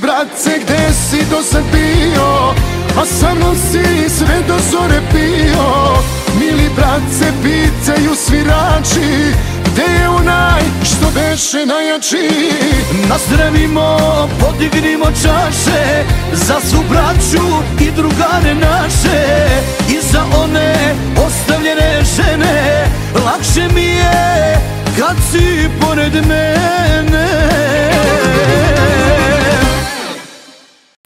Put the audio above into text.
Bratce, gde si do sad bio? A sa mnom si sve do zore pio Mili bratce, pitaju svirači Gde je naše najjači. Nazdravimo, podignimo čaše. Za svu braću i drugare naše. I za one ostavljene žene. Lakše mi je kad si pored mene.